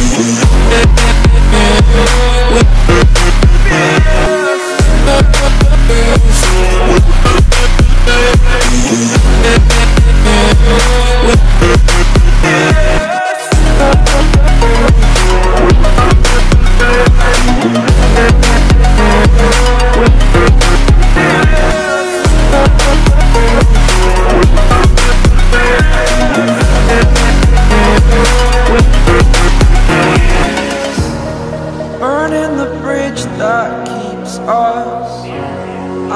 Burning